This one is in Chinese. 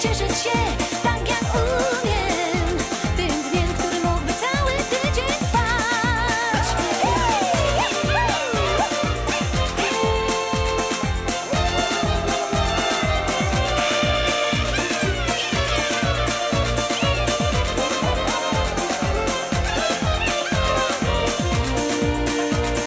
就是缺。